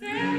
Yeah.